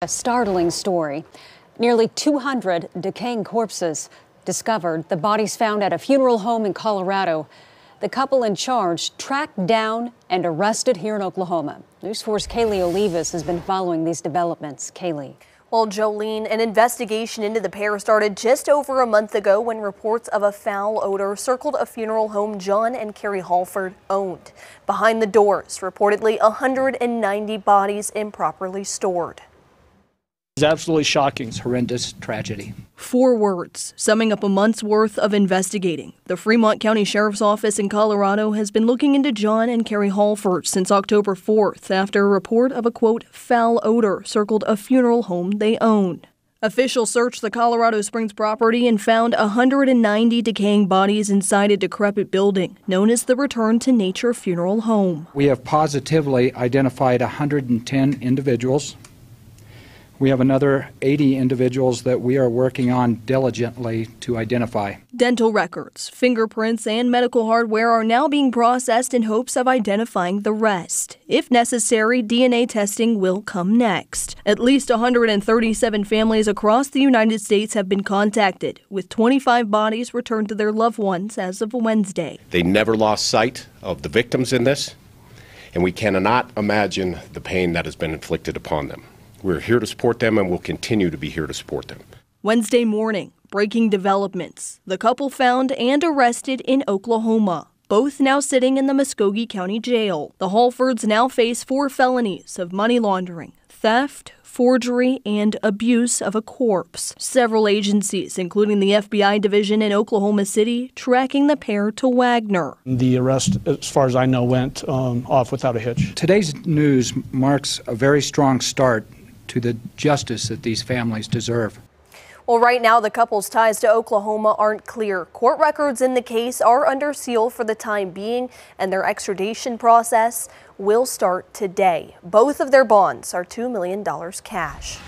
A startling story. Nearly 200 decaying corpses discovered, the bodies found at a funeral home in Colorado. The couple in charge tracked down and arrested here in Oklahoma. News 4's Kaylee Olivas has been following these developments. Kaylee. Well, Jolene, an investigation into the pair started just over a month ago when reports of a foul odor circled a funeral home Jon and Carie Hallford owned. Behind the doors, reportedly 190 bodies improperly stored. It's absolutely shocking. It's horrendous tragedy. Four words, summing up a month's worth of investigating. The Fremont County Sheriff's Office in Colorado has been looking into Jon and Carie Hallford since October 4th after a report of a quote, foul odor circled a funeral home they own. Officials searched the Colorado Springs property and found 190 decaying bodies inside a decrepit building known as the Return to Nature Funeral Home. We have positively identified 110 individuals we have another 80 individuals that we are working on diligently to identify. Dental records, fingerprints, and medical hardware are now being processed in hopes of identifying the rest. If necessary, DNA testing will come next. At least 137 families across the United States have been contacted, with 25 bodies returned to their loved ones as of Wednesday. They never lost sight of the victims in this, and we cannot imagine the pain that has been inflicted upon them. We're here to support them and we'll continue to be here to support them. Wednesday morning, breaking developments. The couple found and arrested in Oklahoma, both now sitting in the Muskogee County Jail. The Hallfords now face four felonies of money laundering, theft, forgery, and abuse of a corpse. Several agencies, including the FBI division in Oklahoma City, tracking the pair to Wagoner. The arrest, as far as I know, went um, off without a hitch. Today's news marks a very strong start to the justice that these families deserve. Well, right now, the couple's ties to Oklahoma aren't clear. Court records in the case are under seal for the time being, and their extradition process will start today. Both of their bonds are $2 million cash.